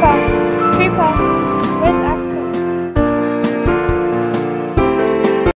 吧